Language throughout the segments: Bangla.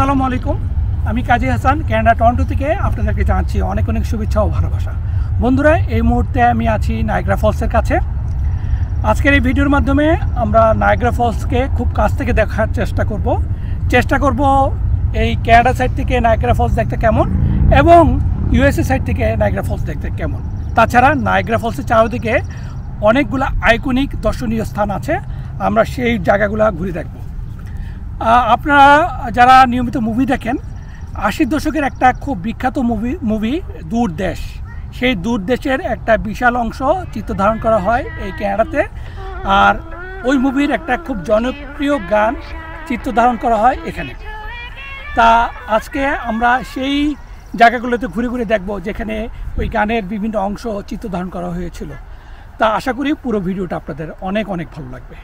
আসসালামু আলাইকুম। আমি কাজী হাসান, ক্যানাডা, টরন্টো থেকে আপনাদেরকে জানাচ্ছি অনেক অনেক শুভেচ্ছা ও ভালোবাসা। বন্ধুরা, এই মুহূর্তে আমি আছি নায়গ্রা ফলসের কাছে। আজকের এই ভিডিওর মাধ্যমে আমরা নায়গ্রা ফলসকে খুব কাছ থেকে দেখার চেষ্টা করব। চেষ্টা করব এই ক্যানাডা সাইড থেকে নায়গ্রা ফলস দেখতে কেমন এবং ইউএসএ সাইড থেকে নায়গ্রা ফলস দেখতে কেমন। তাছাড়া নায়গ্রা ফলসের চারিদিকে অনেকগুলো আইকনিক দর্শনীয় স্থান আছে। আমরা সেই জায়গাগুলো ঘুরে দেখব। আপনারা যারা নিয়মিত মুভি দেখেন, আশির দশকের একটা খুব বিখ্যাত মুভি মুভি দূর দেশ। সেই দূর দেশের একটা বিশাল অংশ চিত্র ধারণ করা হয় এই ক্যানাডাতে। আর ওই মুভির একটা খুব জনপ্রিয় গান চিত্র ধারণ করা হয় এখানে। তা আজকে আমরা সেই জায়গাগুলোতে ঘুরে ঘুরে দেখব যেখানে ওই গানের বিভিন্ন অংশ চিত্র ধারণ করা হয়েছিল। তা আশা করি পুরো ভিডিওটা আপনাদের অনেক অনেক ভালো লাগবে।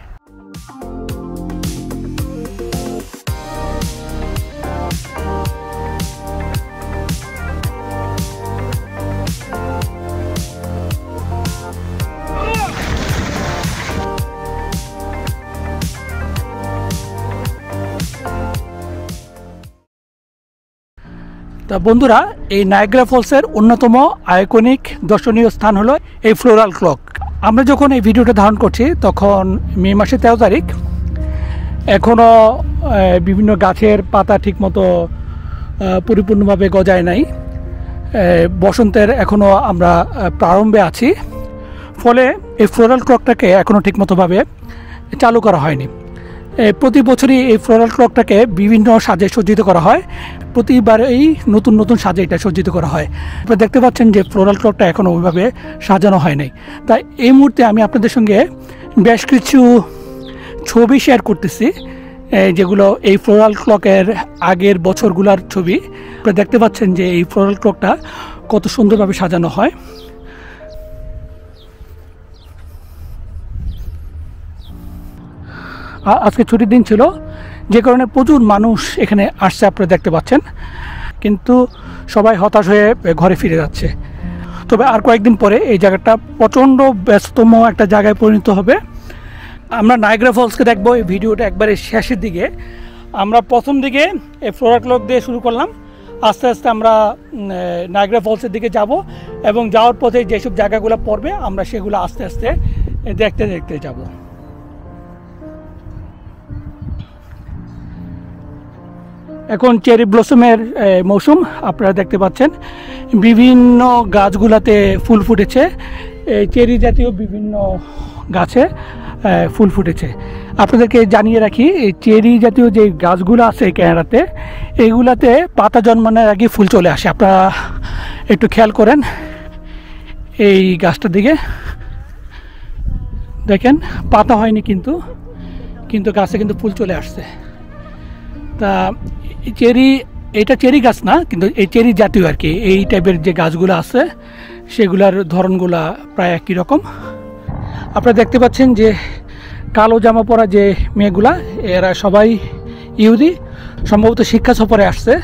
তা বন্ধুরা, এই নায়গ্রা ফলসের অন্যতম আইকনিক দর্শনীয় স্থান হলো এই ফ্লোরাল ক্লক আমরা যখন এই ভিডিওটা ধারণ করছি, তখন মে মাসের তেরো তারিখ। এখনও বিভিন্ন গাছের পাতা ঠিকমতো পরিপূর্ণভাবে গজায় নাই। বসন্তের এখনও আমরা প্রারম্ভে আছি। ফলে এই ফ্লোরাল ক্লকটাকে এখনও ঠিকমতোভাবে চালু করা হয়নি। প্রতি বছরই এই ফ্লোরাল ক্লকটাকে বিভিন্ন সাজে সজ্জিত করা হয়। প্রতিবারেই নতুন নতুন সাজে এটা সজ্জিত করা হয়। আপনারা দেখতে পাচ্ছেন যে ফ্লোরাল ক্লকটা এখনও ওইভাবে সাজানো হয় নাই। তাই এই মুহূর্তে আমি আপনাদের সঙ্গে বেশ কিছু ছবি শেয়ার করতেছি। যেগুলো এই ফ্লোরাল ক্লকের আগের বছরগুলোর ছবি। আপনারা দেখতে পাচ্ছেন যে এই ফ্লোরাল ক্লকটা কত সুন্দরভাবে সাজানো হয়। আজকে ছুটির দিন ছিল। যে কারণে প্রচুর মানুষ এখানে আসছে, আপনারা দেখতে পাচ্ছেন। কিন্তু সবাই হতাশ হয়ে ঘরে ফিরে যাচ্ছে। তবে আর কয়েকদিন পরে এই জায়গাটা প্রচণ্ড ব্যস্ততম একটা জায়গায় পরিণত হবে। আমরা নায়গ্রা ফলসকে দেখব এই ভিডিওটা একবারে শেষের দিকে। আমরা প্রথম দিকে এই ফ্লোরা ক্লক দিয়ে শুরু করলাম। আস্তে আস্তে আমরা নায়গ্রা ফলসের দিকে যাব এবং যাওয়ার পথে যেসব জায়গাগুলো পড়বে, আমরা সেগুলো আস্তে আস্তে দেখতে দেখতে যাব। এখন চেরি ব্লসমের মৌসুম, আপনারা দেখতে পাচ্ছেন। বিভিন্ন গাছগুলাতে ফুল ফুটেছে। এই চেরি জাতীয় বিভিন্ন গাছে ফুল ফুটেছে। আপনাদেরকে জানিয়ে রাখি, এই চেরি জাতীয় যে গাছগুলো আছে ক্যানাডাতে এইগুলাতে পাতা জন্মানোর আগে ফুল চলে আসে। আপনারা একটু খেয়াল করেন এই গাছটার দিকে। দেখেন, পাতা হয়নি কিন্তু কিন্তু গাছে কিন্তু ফুল চলে আসছে। তা, চেরি, এটা চেরি গাছ না, কিন্তু এই চেরি জাতীয় আর কি, এই টাইপের যে গাছগুলো আছে, সেগুলার ধরনগুলা প্রায় একই রকম। আপনারা দেখতে পাচ্ছেন যে কালো জামা পরা যে মেয়েগুলা, এরা সবাই ইহুদি, সম্ভবত শিক্ষা সফরে আসছে।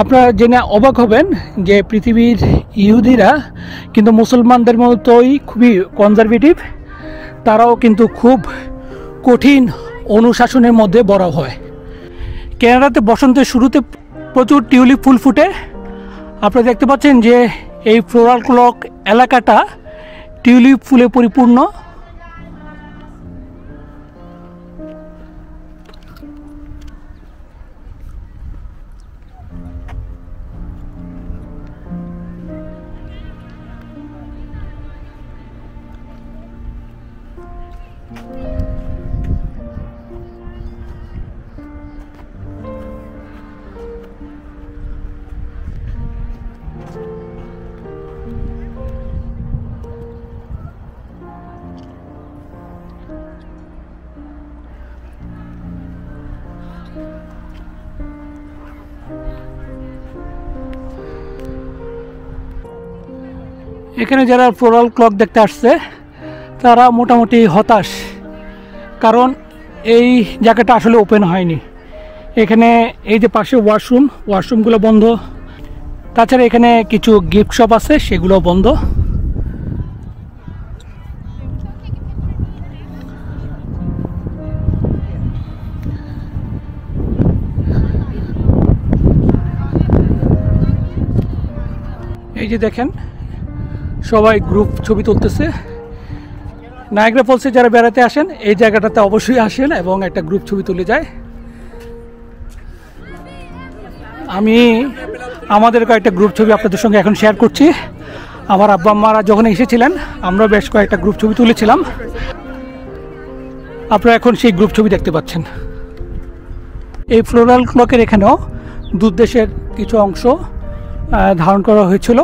আপনারা জেনে অবাক হবেন যে পৃথিবীর ইহুদিরা কিন্তু মুসলমানদের মতোই খুবই কনজারভেটিভ তারাও কিন্তু খুব কঠিন অনুশাসনের মধ্যে বড় হয়। ক্যানাডাতে বসন্তের শুরুতে প্রচুর টিউলিপ ফুল ফুটে। আপনারা দেখতে পাচ্ছেন যে এই ফ্লোরাল ক্লক এলাকাটা টিউলিপ ফুলে পরিপূর্ণ। এখানে যারা ফ্লোরাল ক্লক দেখতে আসছে, তারা মোটামুটি হতাশ। কারণ এই জায়গাটা আসলে ওপেন হয়নি। এখানে এই যে পাশে ওয়াশরুম ওয়াশরুমগুলো বন্ধ। তাছাড়া এখানে কিছু গিফট শপ আছে, সেগুলো বন্ধ। এই যে দেখেন সবাই গ্রুপ ছবি তুলতেছে। নায়গ্রা ফলসে যারা বেড়াতে আসেন, এই জায়গাটাতে অবশ্যই আসেন এবং একটা গ্রুপ ছবি তুলে যায়। আমি আমাদের কয়েকটা গ্রুপ ছবি আপনাদের সঙ্গে এখন শেয়ার করছি। আমার আব্বা আম্মারা যখন এসেছিলেন আমরা বেশ কয়েকটা গ্রুপ ছবি তুলেছিলাম। আপনারা এখন সেই গ্রুপ ছবি দেখতে পাচ্ছেন। এই ফ্লোরাল ক্লকের এখানেও দুধ দেশের কিছু অংশ ধারণ করা হয়েছিল।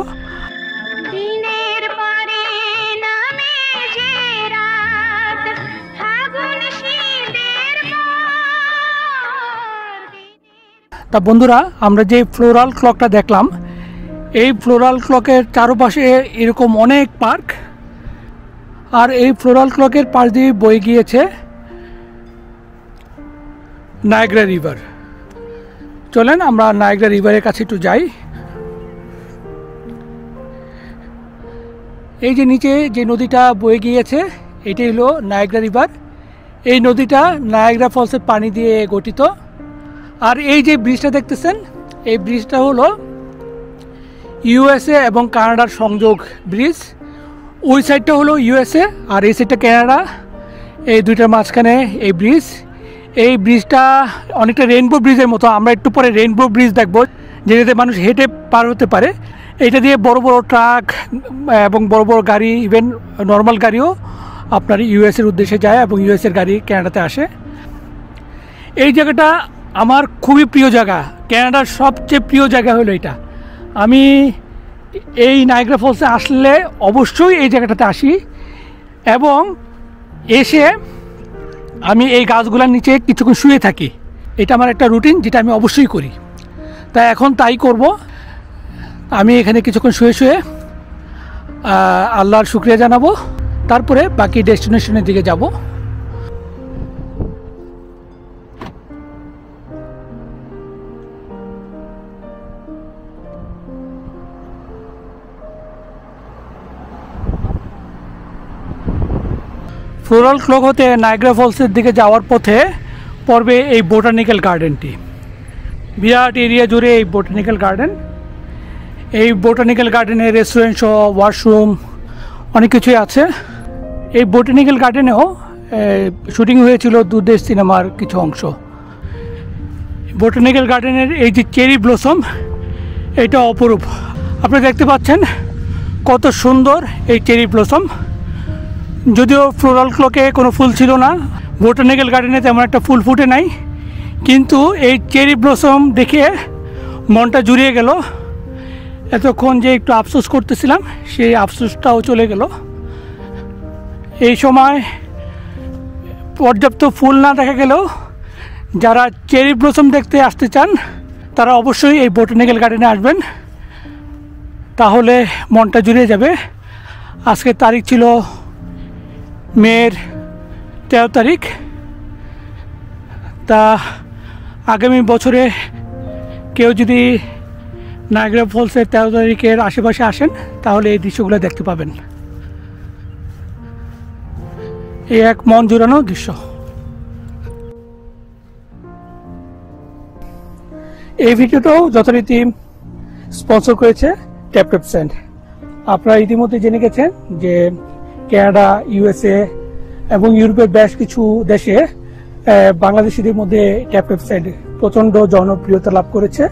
তা বন্ধুরা, আমরা যে ফ্লোরাল ক্লকটা দেখলাম, এই ফ্লোরাল ক্লকের চারপাশে এরকম অনেক পার্ক আর এই ফ্লোরাল ক্লকের পাশ দিয়ে বয়ে গিয়েছে নায়গ্রা রিভার চলেন, আমরা নায়গ্রা রিভারের কাছে একটু যাই। এই যে নিচে যে নদীটা বয়ে গিয়েছে, এটাই হলো নায়গ্রা রিভার এই নদীটা নায়গ্রা ফলসের পানি দিয়ে গঠিত। আর এই যে ব্রিজটা দেখতেছেন, এই ব্রিজটা হলো ইউএসএ এবং কানাডার সংযোগ ব্রিজ। ওই সাইডটা হলো ইউএসএ আর এই সাইডটা কানাডা। এই দুইটার মাঝখানে এই ব্রিজ। এই ব্রিজটা অনেকটা রেইনবো ব্রিজের মতো। আমরা একটু পরে রেইনবো ব্রিজ দেখব, যেটাতে মানুষ হেঁটে পার হতে পারে। এটা দিয়ে বড় বড় ট্রাক এবং বড় বড় গাড়ি ইভেন নর্মাল গাড়িও আপনার ইউএসের উদ্দেশ্যে যায় এবং ইউএসের গাড়ি কানাডাতে আসে। এই জায়গাটা আমার খুবই প্রিয় জায়গা। ক্যানাডার সবচেয়ে প্রিয় জায়গা হলো এটা। আমি এই নাইগ্রা ফলসে আসলে অবশ্যই এই জায়গাটাতে আসি এবং এসে আমি এই গাছগুলোর নিচে কিছুক্ষণ শুয়ে থাকি। এটা আমার একটা রুটিন যেটা আমি অবশ্যই করি। তাই এখন তাই করব। আমি এখানে কিছুক্ষণ শুয়ে শুয়ে আল্লাহর শুক্রিয়া জানাব। তারপরে বাকি ডেস্টিনেশনের দিকে যাব। ফ্লোরাল ক্লক হতে নাইগ্রা ফলসের দিকে যাওয়ার পথে পড়বে এই বোটানিক্যাল গার্ডেনটি। বিরাট এরিয়া জুড়ে এই বোটানিক্যাল গার্ডেন। এই বোটানিক্যাল গার্ডেনে রেস্টুরেন্ট সহ ওয়াশরুম অনেক কিছুই আছে। এই বোটানিক্যাল গার্ডেনেও শুটিং হয়েছিল দুদেশ সিনেমার কিছু অংশ। বোটানিক্যাল গার্ডেনের এই যে চেরি ব্লসম, এটা অপরূপ। আপনি দেখতে পাচ্ছেন কত সুন্দর এই চেরি ব্লসম। যদিও ফ্লোরাল ক্লকে কোনো ফুল ছিল না বোটানিক্যাল গার্ডেনে তেমন একটা ফুল ফুটে নাই, কিন্তু এই চেরি ব্লসম দেখে মনটা জুড়িয়ে গেল। এতক্ষণ যে একটু আফসোস করতেছিলাম, সেই আফসোসটাও চলে গেল। এই সময় পর্যাপ্ত ফুল না দেখা গেলেও যারা চেরি ব্লসম দেখতে আসতে চান, তারা অবশ্যই এই বোটানিক্যাল গার্ডেনে আসবেন। তাহলে মনটা জুড়িয়ে যাবে। আজকের তারিখ ছিল মের তেরো তারিখ। তা আগামী বছরে কেউ যদি নায়গ্রা ফলসের তেরো তারিখের আশেপাশে আসেন, তাহলে এই দৃশ্যগুলো দেখতে পাবেন। এই এক মন জোরানো দৃশ্য। এই ভিডিওটাও যথারীতি স্পন্সর করেছে ট্যাপ ট্যাপ সেন্ড আপনারা ইতিমধ্যে জেনে গেছেন যে কানাডা ইউএসএ এবং ইউরোপের বেশ কিছু দেশে বাংলাদেশিদের মধ্যে ট্যাপ সেন্ড প্রচণ্ড জনপ্রিয়তা লাভ করেছে।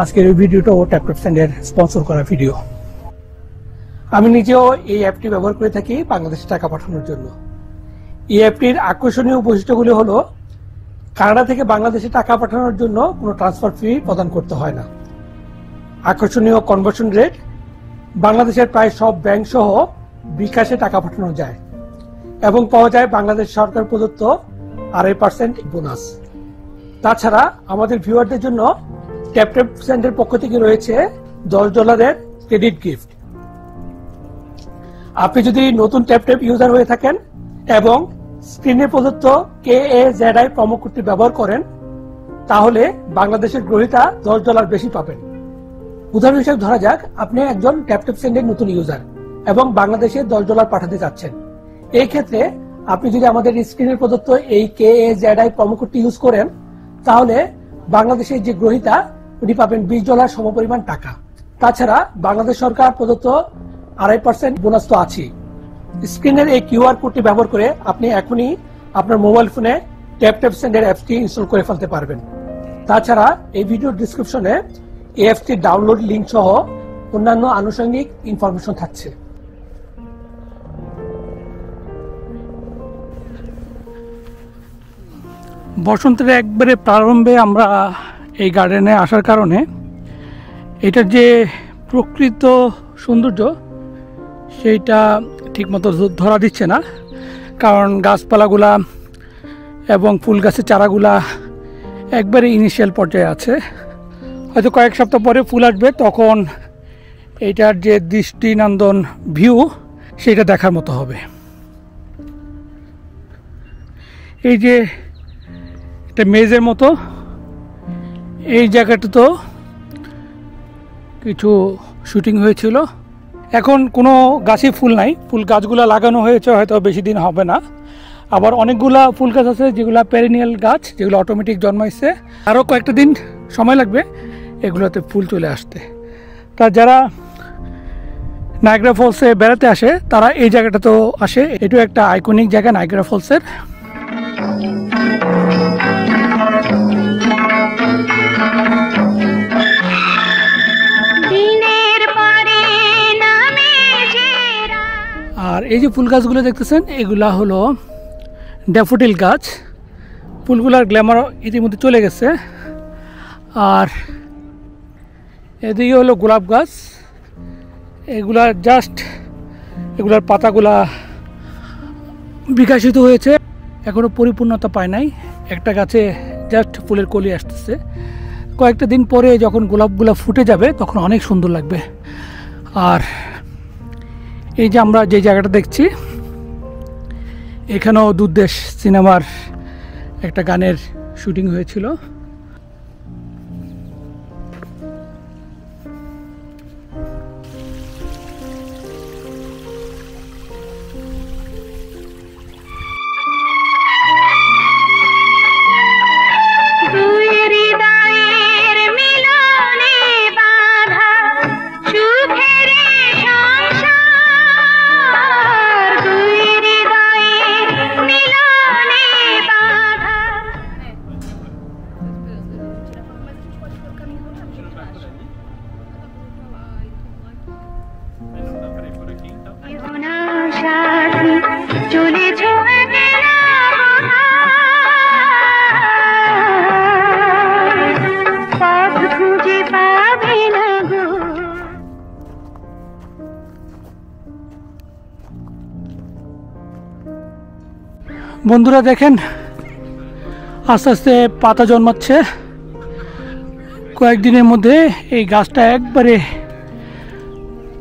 আজকের এই ভিডিওটাও ট্যাপ সেন্ডের স্পন্সর করা ভিডিও আমি নিজেও এই অ্যাপটি ব্যবহার করে থাকি বাংলাদেশে টাকা পাঠানোর জন্য। এই অ্যাপটির আকর্ষণীয় বৈশিষ্ট্যগুলি হলো, কানাডা থেকে বাংলাদেশে টাকা পাঠানোর জন্য কোনো ট্রান্সফার ফি প্রদান করতে হয় না। আকর্ষণীয় কনভার্সন রেট বাংলাদেশের প্রায় সব ব্যাংক সহ বিকাশে টাকা পাঠানো যায় এবং পাওয়া যায় বাংলাদেশ সরকার প্রদত্ত আড়াই পার্সেন্ট বোনাস। তাছাড়া আমাদের ভিউয়ারদের জন্য ট্যাপট্যাপ সেন্টের পক্ষ থেকে রয়েছে দশ ডলারের ক্রেডিট গিফট। আপনি যদি নতুন ট্যাপট্যাপ ইউজার হয়ে থাকেন এবং স্ক্রিনে প্রদত্ত K A Z I promo কোডটি ব্যবহার করেন, তাহলে বাংলাদেশের গ্রহিতা দশ ডলার বেশি পাবেন। উদাহরণ হিসেবে ধরা যাক, আপনি একজন ট্যাপটেপ সেন্ডের নতুন ইউজার। এবং বাংলাদেশে দশ ডলার পাঠাতে চাচ্ছেন। এই ক্ষেত্রে আপনি যদি আমাদের স্ক্রিনের প্রদত্ত এই K A Z I promo কোডটি ইউজ করেন, তাহলে বাংলাদেশের যে গ্রহিতা, উনি পাবেন বিশ ডলার সমপরিমাণ টাকা। তাছাড়া বাংলাদেশ সরকার প্রদত্ত আড়াই পার্সেন্ট বোনাস তো আছেই। স্ক্রিনের এই কিউআর কোডটি ব্যবহার করে আপনি এখনই আপনার মোবাইল ফোনে ট্যাপ ট্যাপ সেন্ডার অ্যাপসটি ইনস্টল করে ফেলতে পারবেন। তাছাড়া এই ভিডিও ডিসক্রিপশনে এই ডাউনলোড লিঙ্ক সহ অন্যান্য আনুষঙ্গিক ইনফরমেশন থাকছে। বসন্তের একবারে প্রারম্ভে আমরা এই গার্ডেনে আসার কারণে এটার যে প্রকৃত সৌন্দর্য, সেইটা ঠিকমতো ধরা দিচ্ছে না। কারণ গাছপালাগুলা এবং ফুল গাছের চারাগুলা একবারে ইনিশিয়াল পর্যায়ে আছে। হয়তো কয়েক সপ্তাহ পরে ফুল আসবে, তখন এইটার যে দৃষ্টিনন্দন ভিউ সেটা দেখার মতো হবে। এই যে একটা মেজের মতো। এই জায়গাটা তো কিছু শুটিং হয়েছিল। এখন কোনো গাছে ফুল নাই। ফুল গাছগুলো লাগানো হয়েছে, হয়তো বেশি দিন হবে না। আবার অনেকগুলা ফুল গাছ আছে, যেগুলো প্যারিনিয়াল গাছ, যেগুলো অটোমেটিক জন্মাইছে। আরও কয়েকটা দিন সময় লাগবে এগুলোতে ফুল চলে আসতে। তা যারা নায়গ্রা ফলসে বেড়াতে আসে, তারা এই জায়গাটা তো আসে। এটাও একটা আইকনিক জায়গা নায়গ্রা ফলসের। আর এই যে ফুল গাছগুলো দেখতেছেন, এগুলা হলো ড্যাফোডিল গাছ। ফুলগুলার গ্ল্যামার ইতিমধ্যে চলে গেছে। আর এদিকে হলো গোলাপ গাছ। এগুলা জাস্ট এগুলার পাতাগুলা বিকাশিত হয়েছে। এখনও পরিপূর্ণতা পায় নাই। একটা গাছে জাস্ট ফুলের কলি আসতেছে। কয়েকটা দিন পরে যখন গোলাপগুলা ফুটে যাবে, তখন অনেক সুন্দর লাগবে। আর এই যে আমরা যে জায়গাটা দেখছি এখানেও দুর্দেশ সিনেমার একটা গানের শুটিং হয়েছিল। বন্ধুরা দেখেন, আস্তে আস্তে পাতা জন্মাচ্ছে। কয়েকদিনের মধ্যে এই গাছটা একবারে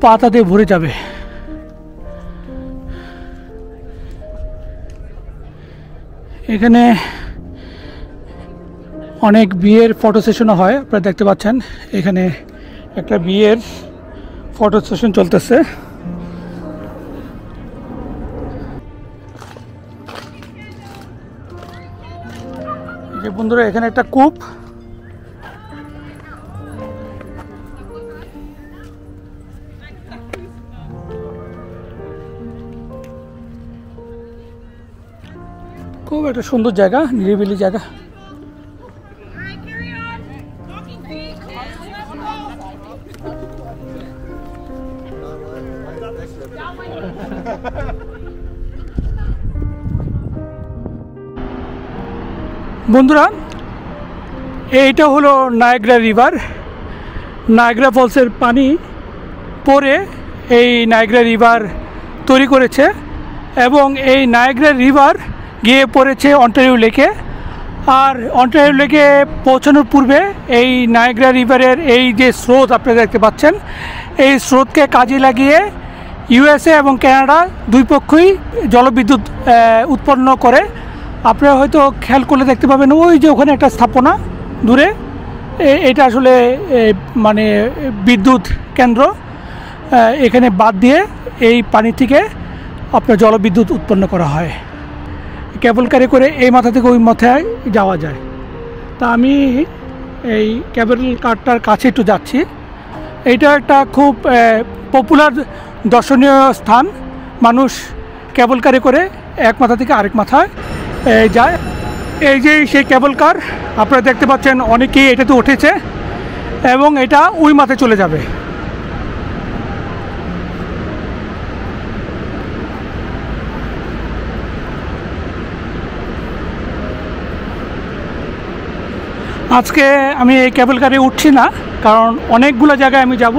পাতাতে ভরে যাবে। এখানে অনেক বিয়ের ফটো সেশনও হয়, আপনারা দেখতে পাচ্ছেন। এখানে একটা বিয়ের ফটো সেশন চলতেছে। যে বন্ধুরা এখানে একটা কূপ। খুব একটা সুন্দর জায়গা নিরিবিলি জায়গা। বন্ধুরা, এইটা হলো নায়গ্রা রিভার। নায়গ্রা ফলসের পানি পরে এই নায়গ্রা রিভার তৈরি করেছে এবং এই নায়গ্রা রিভার গিয়ে পড়েছে অন্টারিও লেকে। আর অন্টারিও লেকে পৌঁছানোর পূর্বে এই নায়গ্রা রিভারের এই যে স্রোত আপনারা দেখতে পাচ্ছেন, এই স্রোতকে কাজে লাগিয়ে ইউএসএ এবং কানাডা দুই পক্ষই জলবিদ্যুৎ উৎপন্ন করে আপনারা হয়তো খেয়াল করলে দেখতে পাবেন, ওই যে ওখানে একটা স্থাপনা দূরে। এটা আসলে মানে বিদ্যুৎ কেন্দ্র। এখানে বাদ দিয়ে এই পানি থেকে আপনার জলবিদ্যুৎ উৎপন্ন করা হয়। কেবল কারে করে এই মাথা থেকে ওই মাথায় যাওয়া যায়। তা আমি এই ক্যাবল কারটার কাছে একটু যাচ্ছি। এইটা একটা খুব পপুলার দর্শনীয় স্থান। মানুষ কেবল কারে করে এক মাথা থেকে আরেক মাথায় যায়। এই যে সেই কেবল কার আপনারা দেখতে পাচ্ছেন অনেকেই এটাতে উঠেছে এবং এটা ওই মাথায় চলে যাবে। আজকে আমি এই কেবল কারে উঠছি না, কারণ অনেকগুলো জায়গায় আমি যাব।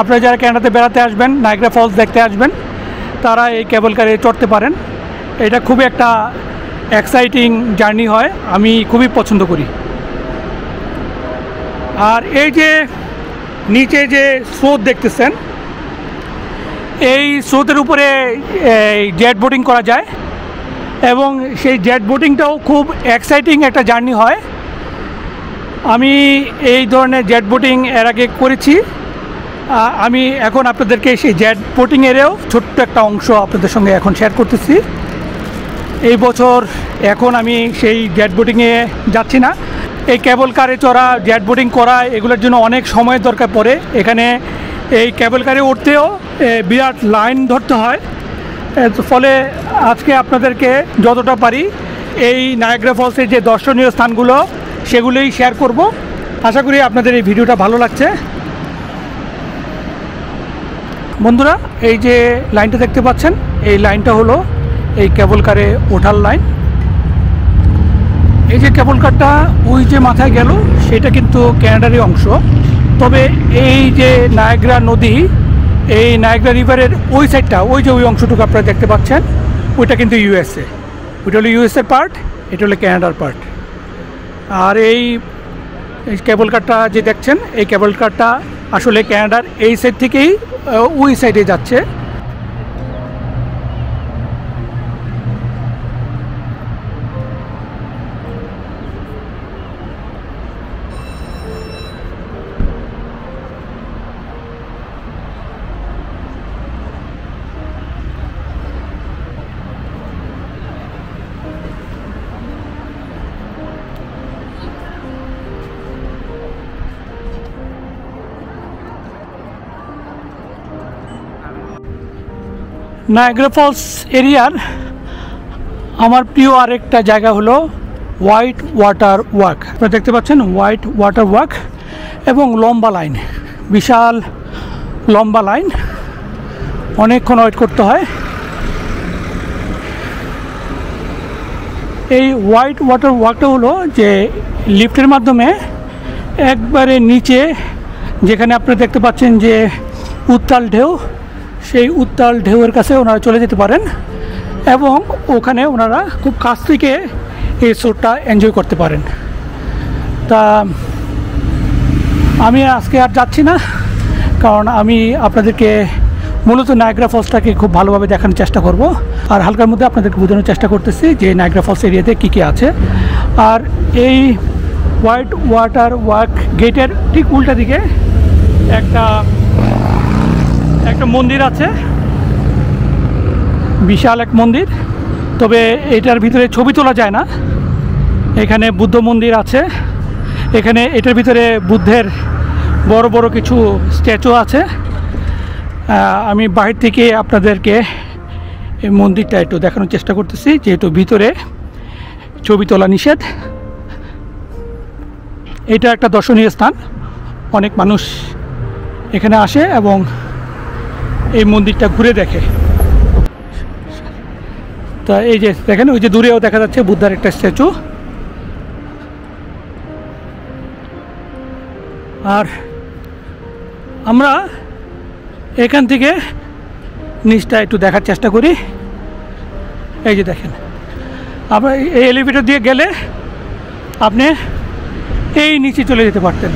আপনারা যারা ক্যানাডাতে বেড়াতে আসবেন নাইগ্রা ফলস দেখতে আসবেন। তারা এই কেবল কারে চড়তে পারেন। এটা খুবই একটা এক্সাইটিং জার্নি হয়, আমি খুবই পছন্দ করি। আর এই যে নিচে যে স্রোত দেখতেছেন, এই স্রোতের উপরে জেট বোটিং করা যায় এবং সেই জেট বোটিংটাও খুব এক্সাইটিং একটা জার্নি হয়। আমি এই ধরনের জেট বোটিং এর আগে করেছি। আমি এখন আপনাদেরকে সেই জেট বোটিংয়েরও ছোট্ট একটা অংশ আপনাদের সঙ্গে এখন শেয়ার করতেছি। এই বছর এখন আমি সেই জেট বোটিংয়ে যাচ্ছি না। এই কেবল কারে চড়া জেট বোটিং করা, এগুলোর জন্য অনেক সময়ের দরকার পড়ে। এখানে এই কেবল কারে উঠতেও বিরাট লাইন ধরতে হয়। ফলে আজকে আপনাদেরকে যতটা পারি এই নায়াগ্রা ফলসের যে দর্শনীয় স্থানগুলো, সেগুলোই শেয়ার করব। আশা করি আপনাদের এই ভিডিওটা ভালো লাগছে। বন্ধুরা, এই যে লাইনটা দেখতে পাচ্ছেন, এই লাইনটা হলো এই কেবল কারে ওঠার লাইন। এই যে কেবল কারটা ওই যে মাথায় গেল, সেটা কিন্তু ক্যানাডারই অংশ। তবে এই যে নায়গ্রা নদী, এই নায়গ্রা রিভারের ওই সাইডটা, ওই যে ওই অংশটুকু আপনারা দেখতে পাচ্ছেন, ওইটা কিন্তু ইউএসএ। ওইটা হলো ইউএসএর পার্ট, এটা হলো ক্যানাডার পার্ট। আর এই এই কেবল কারটা যে দেখছেন, এই কেবল কারটা আসলে ক্যানাডার এই সাইড থেকেই ওই সাইডে যাচ্ছে। নায়াগ্রা ফলস এরিয়ার আমার প্রিয় আরেকটা জায়গা হলো হোয়াইট ওয়াটার ওয়াক আপনারা দেখতে পাচ্ছেন হোয়াইট ওয়াটার ওয়াক এবং লম্বা লাইন, বিশাল লম্বা লাইন। অনেকক্ষণ ওয়েট করতে হয়। এই হোয়াইট ওয়াটার ওয়াকটা হলো যে লিফটের মাধ্যমে একবারে নিচে, যেখানে আপনারা দেখতে পাচ্ছেন যে উত্তাল ঢেউ সেই উত্তাল ঢেউয়ের কাছে ওনারা চলে যেতে পারেন এবং ওখানে ওনারা খুব কাছ থেকে এই শোটা এনজয় করতে পারেন। তা, আমি আজকে আর যাচ্ছি না, কারণ আমি আপনাদেরকে মূলত নায়গ্রা ফলসটাকে খুব ভালোভাবে দেখানোর চেষ্টা করব। আর হালকার মধ্যে আপনাদেরকে বোঝানোর চেষ্টা করতেছি যে নায়গ্রা ফলস এরিয়াতে কী কী আছে। আর এই হোয়াইট ওয়াটার ওয়াক গেটের ঠিক উল্টা দিকে একটা একটা মন্দির আছে। বিশাল এক মন্দির। তবে এটার ভিতরে ছবি তোলা যায় না। এখানে বুদ্ধ মন্দির আছে। এখানে এটার ভিতরে বুদ্ধের বড় বড় কিছু স্ট্যাচু আছে। আমি বাহির থেকে আপনাদেরকে এই মন্দিরটা একটু দেখানোর চেষ্টা করতেছি, যেহেতু ভিতরে ছবি তোলা নিষেধ। এটা একটা দর্শনীয় স্থান। অনেক মানুষ এখানে আসে এবং এই মন্দিরটা ঘুরে দেখে। তা এই যে দেখেন, ওই যে দূরেও দেখা যাচ্ছে বুদ্ধার একটা স্ট্যাচু। আর আমরা এখান থেকে নিচটা একটু দেখার চেষ্টা করি। এই যে দেখেন আমরা এই এলিভেটর দিয়ে গেলে আপনি এই নিচে চলে যেতে পারতেন।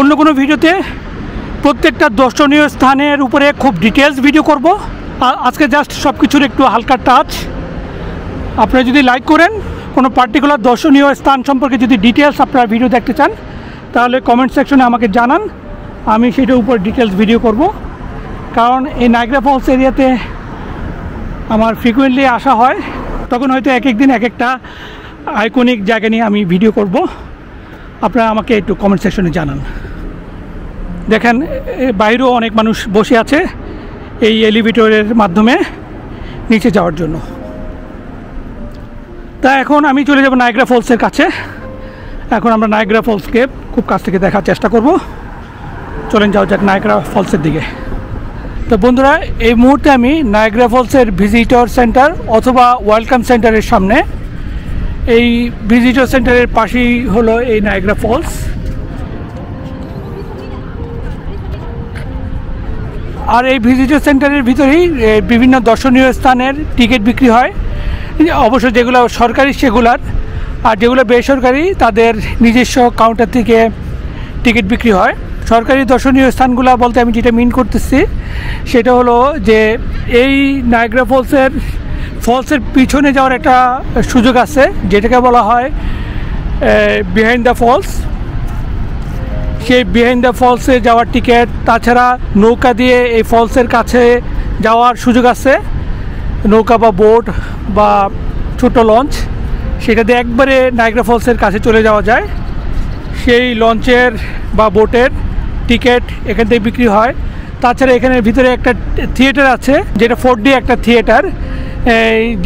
অন্য কোনো ভিডিওতে প্রত্যেকটা দর্শনীয় স্থানের উপরে খুব ডিটেলস ভিডিও করব। আজকে জাস্ট সব কিছুর একটু হালকা টাচ আপনারা যদি লাইক করেন, কোনো পার্টিকুলার দর্শনীয় স্থান সম্পর্কে যদি ডিটেলস আপনারা ভিডিও দেখতে চান, তাহলে কমেন্ট সেকশনে আমাকে জানান। আমি সেটার উপর ডিটেলস ভিডিও করব। কারণ এই নাইগ্রা ফলস এরিয়াতে আমার ফ্রিকুয়েন্টলি আসা হয়। তখন হয়তো এক এক দিন এক একটা আইকনিক জায়গা নিয়ে আমি ভিডিও করব। আপনারা আমাকে একটু কমেন্ট সেকশনে জানান। দেখেন বাইরেও অনেক মানুষ বসে আছে এই এলিভেটরের মাধ্যমে নিচে যাওয়ার জন্য। তা এখন আমি চলে যাব নায়গ্রা ফলসের কাছে। এখন আমরা নায়গ্রা ফলসকে খুব কাছ থেকে দেখার চেষ্টা করব। চলেন যাওয়া যাক নায়গ্রা ফলসের দিকে। তো বন্ধুরা, এই মুহূর্তে আমি নায়গ্রা ফলসের ভিজিটর সেন্টার অথবা ওয়েলকাম সেন্টারের সামনে এই ভিজিটর সেন্টারের পাশেই হলো এই নায়গ্রা ফলস আর এই ভিজিটর সেন্টারের ভিতরেই বিভিন্ন দর্শনীয় স্থানের টিকিট বিক্রি হয়। অবশ্য যেগুলো সরকারি, সেগুলার। আর যেগুলো বেসরকারি, তাদের নিজস্ব কাউন্টার থেকে টিকিট বিক্রি হয়। সরকারি দর্শনীয় স্থানগুলো বলতে আমি যেটা মিন করতেছি, সেটা হলো যে এই নায়গ্রা ফলসের ফলসের পিছনে যাওয়ার একটা সুযোগ আছে, যেটাকে বলা হয় বিহাইন্ড দ্য ফলস সেই বিহাইন্ড দ্য ফলসে যাওয়ার টিকিট তাছাড়া নৌকা দিয়ে এই ফলসের কাছে যাওয়ার সুযোগ আছে। নৌকা বা বোট বা ছোট লঞ্চ সেটা দিয়ে একবারে নাইগ্রা ফলসের কাছে চলে যাওয়া যায়। সেই লঞ্চের বা বোটের টিকিট এখান থেকে বিক্রি হয়। তাছাড়া এখানের ভিতরে একটা থিয়েটার আছে, যেটা ফোর ডি একটা থিয়েটার।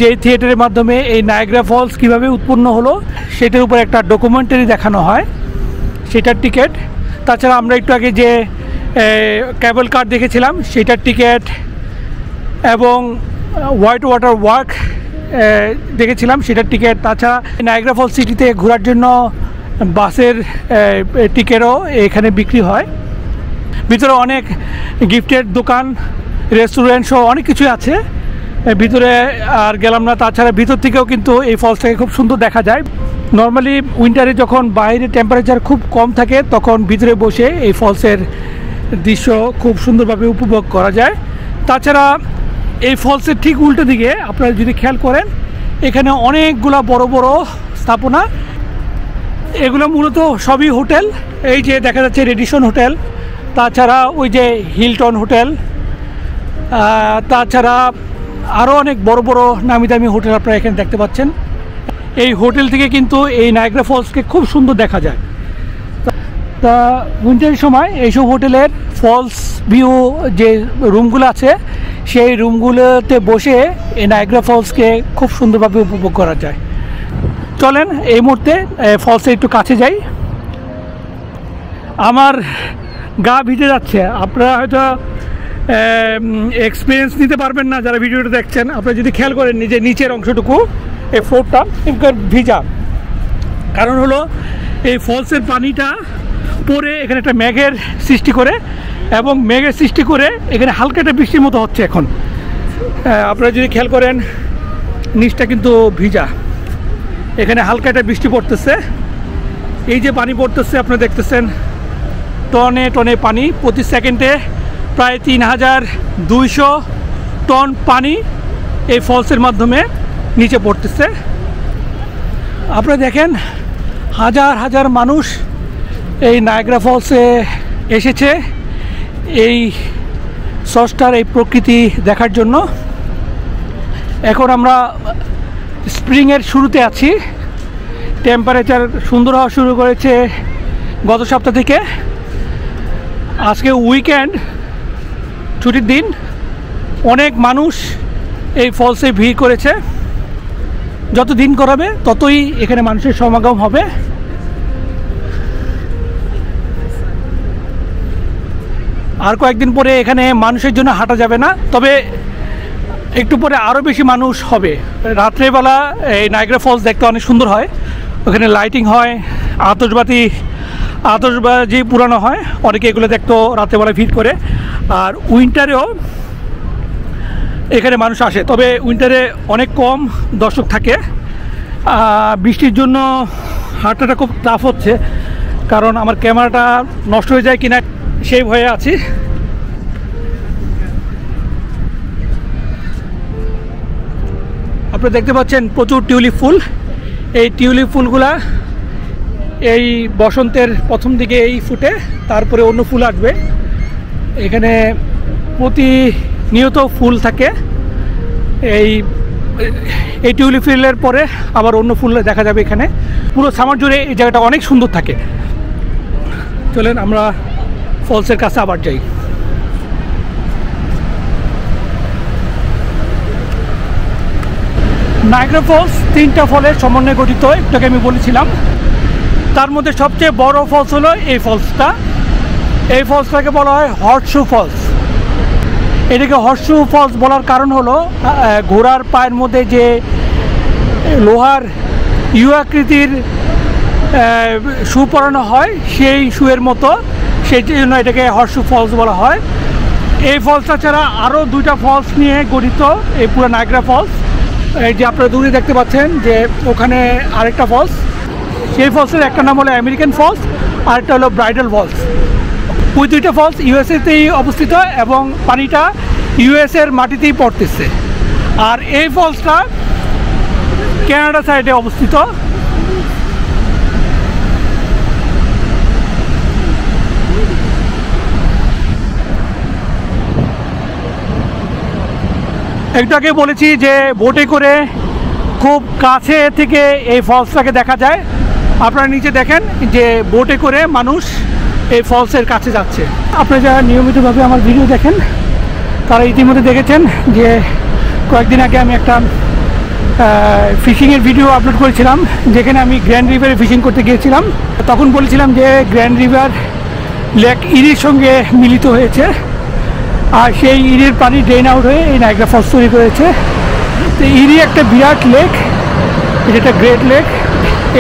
যে থিয়েটারের মাধ্যমে এই নায়গ্রা ফলস কীভাবে উৎপন্ন হলো, সেটার উপর একটা ডকুমেন্টারি দেখানো হয়, সেটার টিকিট তাছাড়া আমরা একটু আগে যে ক্যাবল কার দেখেছিলাম, সেটার টিকিট এবং হোয়াইট ওয়াটার ওয়ার্ক দেখেছিলাম, সেটার টিকিট তাছাড়া নায়গ্রা ফলস সিটিতে ঘোরার জন্য বাসের টিকিটও এখানে বিক্রি হয়। ভিতরে অনেক গিফটের দোকান রেস্টুরেন্ট সহ অনেক কিছুই আছে। ভিতরে আর গেলাম না। তাছাড়া ভিতর থেকেও কিন্তু এই ফলসটাকে খুব সুন্দর দেখা যায়। নর্মালি উইন্টারে যখন বাইরে টেম্পারেচার খুব কম থাকে, তখন ভিতরে বসে এই ফলসের দৃশ্য খুব সুন্দরভাবে উপভোগ করা যায়। তাছাড়া এই ফলসের ঠিক উল্টো দিকে আপনারা যদি খেয়াল করেন, এখানে অনেকগুলা বড় বড় স্থাপনা। এগুলো মূলত সবই হোটেল। এই যে দেখা যাচ্ছে রেডিশন হোটেল, তাছাড়া ওই যে হিলটন হোটেল তাছাড়া আরও অনেক বড় বড় নামি দামি হোটেল আপনারা এখানে দেখতে পাচ্ছেন। এই হোটেল থেকে কিন্তু এই নায়গ্রা ফলসকে খুব সুন্দর দেখা যায়। তা উইন্টারের সময় এইসব হোটেলের ফলস ভিউ যে রুমগুলো আছে, সেই রুমগুলোতে বসে এই নায়গ্রা ফলসকে খুব সুন্দরভাবে উপভোগ করা যায়। চলেন এই মুহূর্তে ফলসে একটু কাছে যাই। আমার গা ভিজে যাচ্ছে। আপনারা হয়তো এক্সপিরিয়েন্স নিতে পারবেন না যারা ভিডিওটা দেখছেন। আপনারা যদি খেয়াল করেন নিজে নিচের অংশটুকু, এই ফ্লোরটা ভিজা। কারণ হলো, এই ফলসের পানিটা পরে এখানে একটা মেঘের সৃষ্টি করে এবং মেঘের সৃষ্টি করে এখানে হালকা একটা বৃষ্টির মতো হচ্ছে এখন। আপনারা যদি খেয়াল করেন, নিচটা কিন্তু ভিজা। এখানে হালকা একটা বৃষ্টি পড়তেছে। এই যে পানি পড়তেছে আপনারা দেখতেছেন, টনে টনে পানি প্রতি সেকেন্ডে প্রায় তিন হাজার দুইশো টন পানি এই ফলসের মাধ্যমে নিচে পড়তেছে। আপনারা দেখেন, হাজার হাজার মানুষ এই নায়গ্রা ফলসে এসেছে এই সস্টার এই প্রকৃতি দেখার জন্য। এখন আমরা স্প্রিংয়ের শুরুতে আছি। টেম্পারেচার সুন্দর হওয়া শুরু করেছে গত সপ্তাহ থেকে। আজকে উইকেন্ড ছুটির দিন অনেক মানুষ এই ফলসে ভিড় করেছে। যত দিন করাবে ততই এখানে মানুষের সমাগম হবে। আর কয়েকদিন পরে এখানে মানুষের জন্য হাঁটা যাবে না, তবে একটু পরে আরও বেশি মানুষ হবে। রাত্রেবেলা এই নাইগ্রা ফলস দেখতে অনেক সুন্দর হয়। ওখানে লাইটিং হয় আতসবাতি আতসবাজি পুরানো হয়। অনেকে এগুলো দেখতো রাত্রেবেলা ভিড় করে। আর উইন্টারেও এখানে মানুষ আসে। তবে উইন্টারে অনেক কম দর্শক থাকে। বৃষ্টির জন্য হাঁটাটা খুব টাফ হচ্ছে। কারণ আমার ক্যামেরাটা নষ্ট হয়ে যায় কিনা সেই ভয়ে আছি। আপনি দেখতে পাচ্ছেন প্রচুর টিউলিপ ফুল। এই টিউলিপ ফুলগুলা এই বসন্তের প্রথম দিকে এই ফুটে, তারপরে অন্য ফুল আসবে। এখানে প্রতিনিয়ত ফুল থাকে। এই এই টিউলিপ ফুলের পরে আবার অন্য ফুল দেখা যাবে এখানে। পুরো সামার জুড়ে এই জায়গাটা অনেক সুন্দর থাকে। চলেন আমরা ফলসের কাছে আবার যাই। নাইগ্রা ফলস তিনটা ফলের সমন্বয়ে গঠিত, একটাকে আমি বলেছিলাম। তার মধ্যে সবচেয়ে বড় ফলস হলো এই ফলসটা। এই ফলসটাকে বলা হয় হর্সু ফলস। এটাকে হর্সু ফলস বলার কারণ হলো ঘোড়ার পায়ের মধ্যে যে লোহার ইউ আকৃতির শু পরানো হয়, সেই শুয়ের মতো, সেই জন্য এটাকে হর্সু ফলস বলা হয়। এই ফলসটা ছাড়া আরও দুইটা ফলস নিয়ে গঠিত, এই পুরো নাগরা ফলস। এই যে আপনারা দূরে দেখতে পাচ্ছেন যে ওখানে আরেকটা ফলস। সেই ফলসের একটা নাম হলো আমেরিকান ফলস, আরেকটা হলো ব্রাইডাল ফলস। ওই দুইটা ফলস ইউএসএতেই অবস্থিত এবং পানিটা ইউএসএর মাটিতেই পড়তেছে। আর এই ফলসটা কানাডা সাইডে অবস্থিত। একটু আগে বলেছি যে বোটে করে খুব কাছে থেকে এই ফলসটাকে দেখা যায়। আপনারা নিচে দেখেন যে বোটে করে মানুষ এই ফলসের কাছে যাচ্ছে। আপনারা যারা নিয়মিতভাবে আমার ভিডিও দেখেন, তারা ইতিমধ্যে দেখেছেন যে কয়েকদিন আগে আমি একটা ফিশিংয়ের ভিডিও আপলোড করেছিলাম, যেখানে আমি গ্র্যান্ড রিভারে ফিশিং করতে গিয়েছিলাম। তখন বলেছিলাম যে গ্র্যান্ড রিভার লেক ইরির সঙ্গে মিলিত হয়েছে, আর সেই ইরির পানি ড্রেন আউট হয়ে এই নাইগ্রা ফলস তৈরি করেছে। তো ইরি একটা বিরাট লেক, এটা গ্রেট লেক।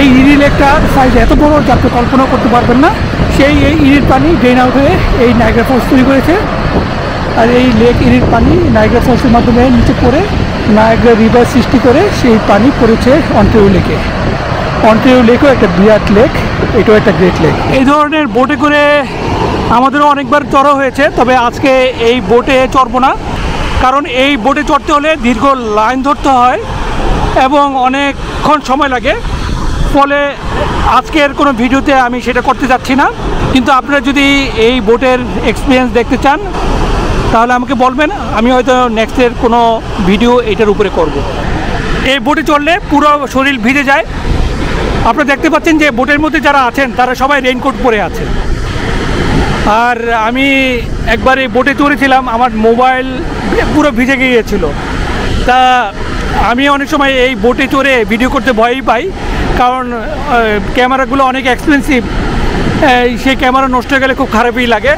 এই ইরি লেকটার সাইজ এত বড় যে আপনি কল্পনা করতে পারবেন না। সেই এই ইরির পানি ড্রেন আউট হয়ে এই নাইগ্রা ফলস তৈরি করেছে। আর এই লেক ইরির পানি নাইগ্রা ফলসের মাধ্যমে নিচে পড়ে নাইগ্রা রিভার সৃষ্টি করে সেই পানি পড়েছে অন্টারিও লেকে অন্টারিও লেকও একটা বিরাট লেক এটাও একটা গ্রেট লেক এই ধরনের বোটে করে আমাদেরও অনেকবার চড়া হয়েছে, তবে আজকে এই বোটে চড়বো না। কারণ এই বোটে চড়তে হলে দীর্ঘ লাইন ধরতে হয় এবং অনেকক্ষণ সময় লাগে। ফলে আজকের কোনো ভিডিওতে আমি সেটা করতে যাচ্ছি না। কিন্তু আপনারা যদি এই বোটের এক্সপিরিয়েন্স দেখতে চান, তাহলে আমাকে বলবেন, আমি হয়তো নেক্সটের কোনো ভিডিও এটার উপরে করব। এই বোটে চড়লে পুরো শরীর ভিজে যায়। আপনারা দেখতে পাচ্ছেন যে বোটের মধ্যে যারা আছেন, তারা সবাই রেইনকোট পরে আছে। আর আমি একবার এই বোটে চড়েছিলাম, আমার মোবাইল পুরো ভিজে গিয়েছিল। তা আমি অনেক সময় এই বোটে চড়ে ভিডিও করতে ভয়ই পাই, কারণ ক্যামেরাগুলো অনেক এক্সপেন্সিভ সেই ক্যামেরা নষ্ট হয়ে গেলে খুব খারাপই লাগে।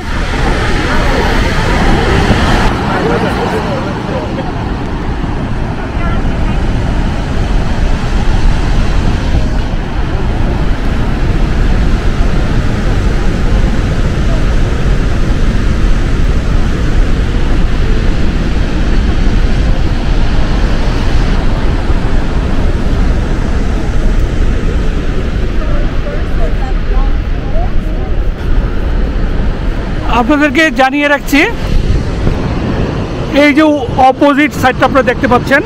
আপনাদেরকে জানিয়ে রাখছি, এই যে অপোজিট সাইডটা আপনারা দেখতে পাচ্ছেন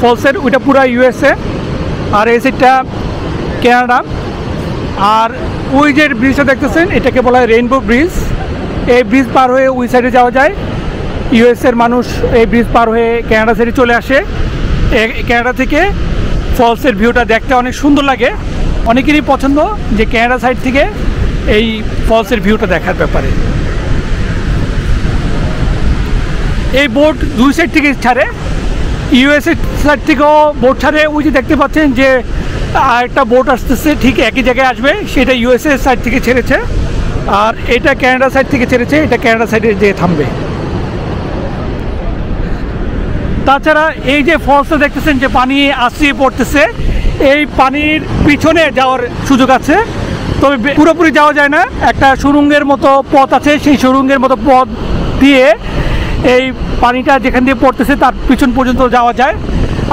ফলসের ওইটা পুরো ইউএসএ আর এই সাইডটা কানাডা আর ওই যে ব্রিজটা দেখতেছেন, এটাকে বলা হয় রেইনবো ব্রিজ এই ব্রিজ পার হয়ে ওই সাইডে যাওয়া যায়। ইউএসএর মানুষ এই ব্রিজ পার হয়ে কানাডা সাইডে চলে আসে। কানাডা থেকে ফলসের ভিউটা দেখতে অনেক সুন্দর লাগে। অনেকেরই পছন্দ যে কানাডা সাইড থেকে এই ফলসের ভিউটা দেখার ব্যাপারে। এই বোট দুই সাইড থেকে ছাড়ে। ইউএসএ সাইড থেকেও বোট ছাড়ে। ওই যে দেখতে পাচ্ছেন যে একটা বোট আসতেছে, ঠিক একই জায়গায় আসবে। সেটা ইউএসএ সাইড থেকে ছেড়েছে। আর এটা ক্যানাডা সাইড থেকে ছেড়েছে। এটা ক্যানাডা সাইডে যেয়ে থামবে। তাছাড়া এই যে ফলসটা দেখতেছেন যে পানি আসিয়ে পড়তেছে, এই পানির পিছনে যাওয়ার সুযোগ আছে। তবে পুরোপুরি যাওয়া যায় না। একটা সুরঙ্গের মতো পথ আছে। সেই সুরঙ্গের মতো পথ দিয়ে এই পানিটা যেখান দিয়ে পড়তেছে তার পিছন পর্যন্ত যাওয়া যায়।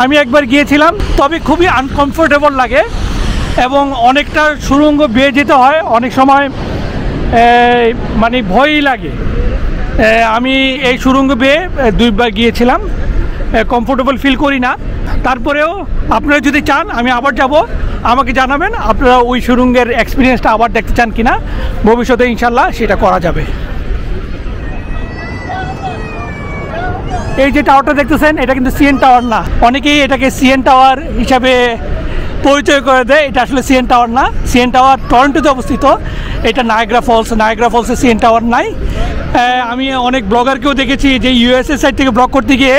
আমি একবার গিয়েছিলাম, তবে খুবই আনকমফোর্টেবল লাগে এবং অনেকটা সুরঙ্গ বেয়ে যেতে হয়, অনেক সময় মানে ভয়ই লাগে। আমি এই সুরঙ্গ বেয়ে দুইবার গিয়েছিলাম কমফোর্টেবল ফিল করি না। তারপরেও আপনারা যদি চান, আমি আবার যাব। আমাকে জানাবেন, আপনারা ওই সুরঙ্গের এক্সপিরিয়েন্সটা আবার দেখতে চান কিনা। ভবিষ্যতে ইনশাল্লাহ সেটা করা যাবে। এই যে টাওয়ারটা দেখতেছেন, এটা কিন্তু সিএন টাওয়ার না। অনেকেই এটাকে সিএন টাওয়ার হিসাবে পরিচয় করে দেয়, এটা আসলে সিএন টাওয়ার না। সিএন টাওয়ার টরন্টোতে অবস্থিত। এটা নায়গ্রা ফলস নায়গ্রা ফলসে সিএন টাওয়ার নাই। আমি অনেক ব্লগারকেও দেখেছি যে ইউএসএ সাইড থেকে ব্লগ করতে গিয়ে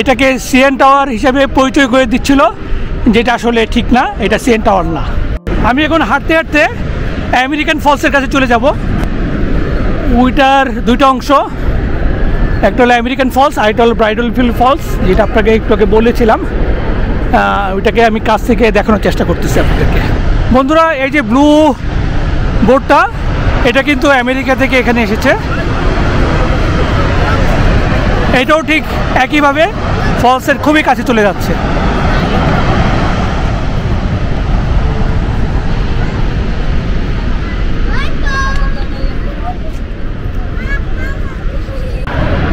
এটাকে সিএন টাওয়ার হিসাবে পরিচয় করে দিচ্ছিল, যেটা আসলে ঠিক না, এটা সিএন টাওয়ার না। আমি এখন হাঁটতে হাঁটতে আমেরিকান ফলসের কাছে চলে যাব। উইটার দুইটা অংশ একটা হলো আমেরিকান ফলস আর একটা হলো ব্রাইডাল ফিল ফলস যেটা আপনাকে একটু আগে বলেছিলাম। ওইটাকে আমি কাছ থেকে দেখানোর চেষ্টা করতেছি আপনাদেরকে। বন্ধুরা, এই যে ব্লু বোর্ডটা এটা কিন্তু আমেরিকা থেকে এখানে এসেছে। এটাও ঠিক একইভাবে ফলসের খুবই কাছে চলে যাচ্ছে।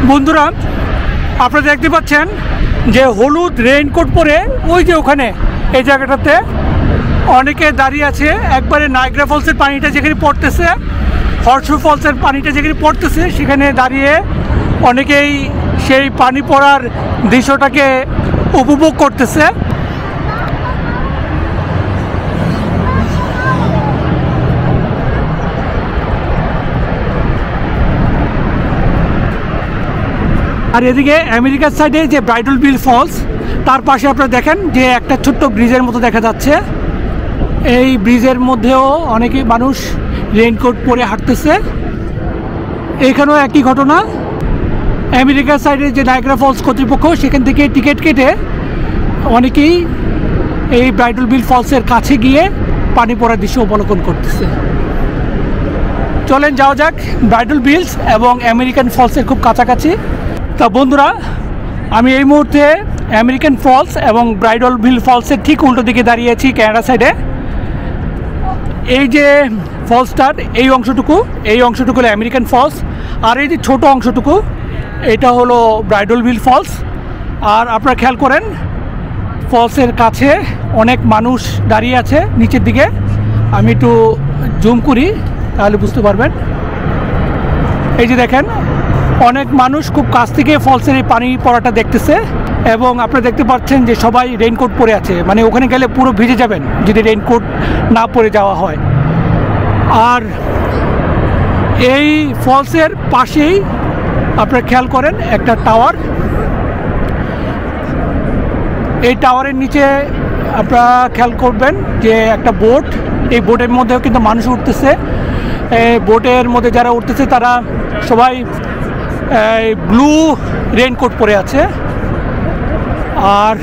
বন্ধুরা, আপনারা দেখতে পাচ্ছেন যে হলুদ রেইনকোট পরে ওই যে ওখানে, এই জায়গাটাতে অনেকে দাঁড়িয়ে আছে। একবারে নাইগ্রা ফলসের পানিটা যেখানে পড়তেছে হর্ষু ফলসের পানিটা যেখানে পড়তেছে, সেখানে দাঁড়িয়ে অনেকেই সেই পানি পড়ার দৃশ্যটাকে উপভোগ করতেছে। আর এদিকে আমেরিকার সাইডে যে ব্রাইডল বিল ফলস তার পাশে আপনারা দেখেন যে একটা ছোট্ট ব্রিজের মতো দেখা যাচ্ছে। এই ব্রিজের মধ্যেও অনেকে মানুষ রেইনকোট পরে হাঁটতেছে। এখানেও একই ঘটনা। আমেরিকার সাইডে যে নায়গ্রা ফলস কর্তৃপক্ষ, সেখান থেকে টিকিট কেটে অনেকেই এই ব্রাইডল বিল ফলসের কাছে গিয়ে পানি পড়ার দৃশ্য অবলোকন করতেছে। চলেন যাওয়া যাক ব্রাইডল বিলস এবং আমেরিকান ফলসের খুব কাছাকাছি। তা বন্ধুরা, আমি এই মুহূর্তে আমেরিকান ফলস এবং ব্রাইডল ভিল ফলসের ঠিক উল্টো দিকে দাঁড়িয়ে আছি ক্যানাডা সাইডে এই যে ফলসটার এই অংশটুকু এই অংশটুকু হলো আমেরিকান ফলস আর এই যে ছোট অংশটুকু, এটা হলো ব্রাইডল বিল ফলস আর আপনারা খেয়াল করেন ফলসের কাছে অনেক মানুষ দাঁড়িয়ে আছে নিচের দিকে। আমি একটু জুম করি, তাহলে বুঝতে পারবেন। এই যে দেখেন অনেক মানুষ খুব কাছ থেকে ফলসের এই পানি পড়াটা দেখতেছে এবং আপনারা দেখতে পাচ্ছেন যে সবাই রেইনকোট পরে আছে। মানে ওখানে গেলে পুরো ভিজে যাবেন যদি রেইনকোট না পরে যাওয়া হয়। আর এই ফলসের পাশেই আপনারা খেয়াল করেন একটা টাওয়ার এই টাওয়ারের নিচে আপনারা খেয়াল করবেন যে একটা বোট এই বোটের মধ্যেও কিন্তু মানুষ উঠতেছে। বোটের মধ্যে যারা উঠতেছে তারা সবাই ব্লু রেইনকোট পরে আছে। আর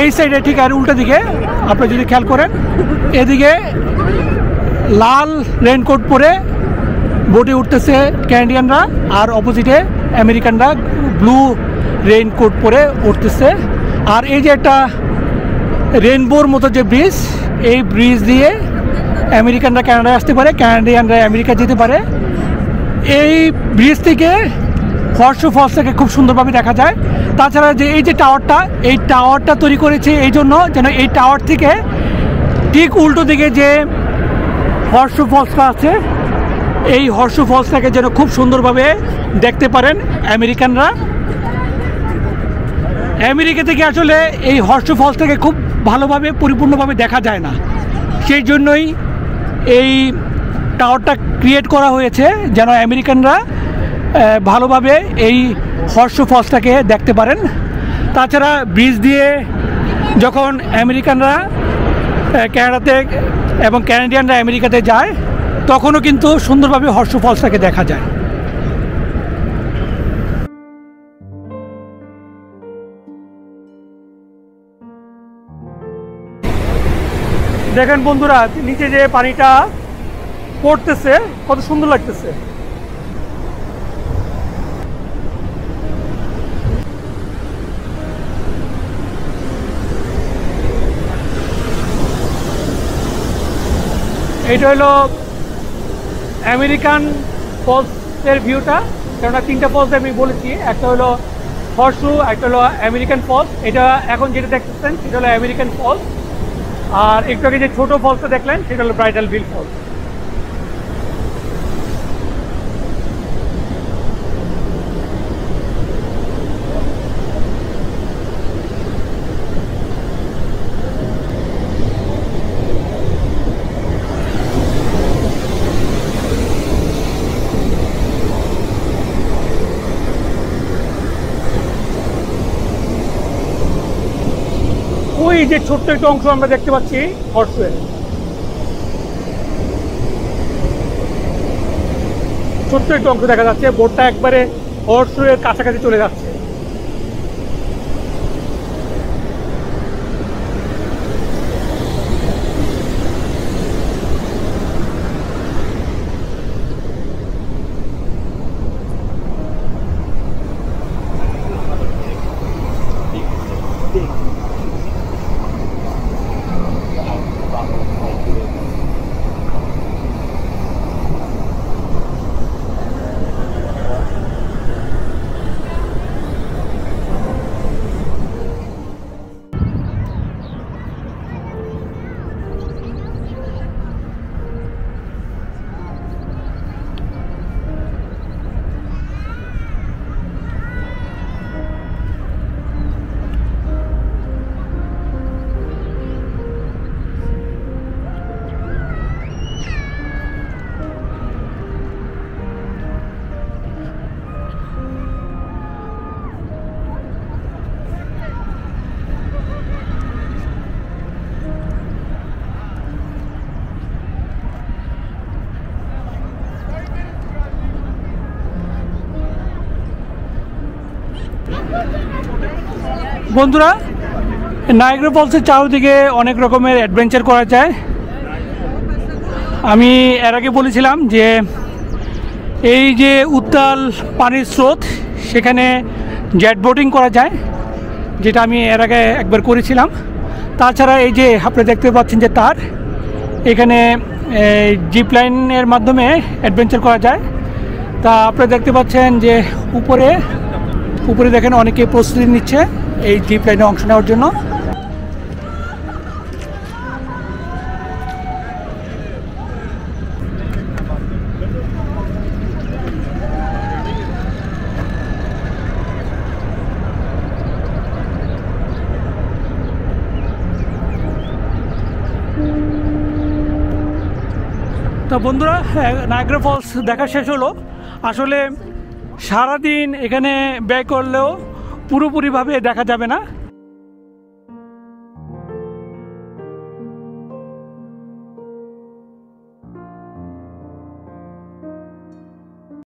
এই সাইডে ঠিক আর উল্টো দিকে, আপনি যদি খেয়াল করেন, এদিকে লাল রেইনকোট পরে বোটে উঠতেছে ক্যানাডিয়ানরা আর অপোজিটে আমেরিকানরা ব্লু রেইনকোট পরে উঠতেছে। আর এই যে একটা রেনবোর মতো যে ব্রিজ এই ব্রিজ দিয়ে আমেরিকানরা কানাডায় আসতে পারে ক্যানাডিয়ানরা আমেরিকা যেতে পারে। এই ব্রিজ থেকে হর্ষ ফলসটাকে খুব সুন্দরভাবে দেখা যায়। তাছাড়া যে এই যে টাওয়ারটা এই টাওয়ারটা তৈরি করেছে এই জন্য যেন এই টাওয়ার থেকে ঠিক উল্টো দিকে যে হর্ষ ফলসটা আছে, এই হর্ষ ফলসটাকে যেন খুব সুন্দরভাবে দেখতে পারেন আমেরিকানরা। আমেরিকা থেকে আসলে এই হর্ষ ফলসটাকে খুব ভালোভাবে, পরিপূর্ণভাবে দেখা যায় না। সেই জন্যই এই টাওয়ারটা ক্রিয়েট করা হয়েছে যেন আমেরিকানরা ভালোভাবে এই হর্ষ ফলসটাকে দেখতে পারেন। তাছাড়া ব্রিজ দিয়ে যখন আমেরিকানরা ক্যানাডাতে এবং ক্যানাডিয়ানরা আমেরিকাতে যায়, তখনও কিন্তু সুন্দরভাবে হর্ষ ফলসটাকে দেখা যায়। দেখেন বন্ধুরা, নিচে যে পানিটা পড়তেছে, কত সুন্দর লাগতেছে। এটা হলো আমেরিকান ফলসের ভিউটা। কেননা তিনটা ফলস আমি বলেছি, একটা হলো হর্সু, একটা হলো আমেরিকান ফলস এটা এখন যেটা দেখতেছেন, সেটা হলো আমেরিকান ফলস আর একটু আগে যে ছোটো ফলসটা দেখলেন, সেটা হলো ব্রাইডাল বিল ফলস ওই যে ছোট্ট একটা অংশ আমরা দেখতে পাচ্ছি হর্সওয়ে ছোট্ট একটা অংশ দেখা যাচ্ছে বোর্ডটা একবারে হর্সওয়ের কাছাকাছি চলে যাচ্ছে। বন্ধুরা নায়গ্রা ফলসের চারদিকে অনেক রকমের অ্যাডভেঞ্চার করা যায়। আমি এর আগে বলেছিলাম যে, এই যে উত্তাল পানির স্রোত, সেখানে জেট বোটিং করা যায়, যেটা আমি এর আগে একবার করেছিলাম। তাছাড়া এই যে আপনি দেখতে পাচ্ছেন যে তার, এখানে জিপ লাইনের মাধ্যমে অ্যাডভেঞ্চার করা যায়। তা আপনারা দেখতে পাচ্ছেন যে উপরে উপরে দেখেন অনেকে প্রস্তুতি নিচ্ছে এই জিপ লাইনে অংশ নেওয়ার জন্য। তো বন্ধুরা নায়গ্রা ফলস দেখা শেষ হলো। আসলে সারাদিন এখানে ব্যয় করলেও পুরোপুরিভাবে দেখা যাবে না।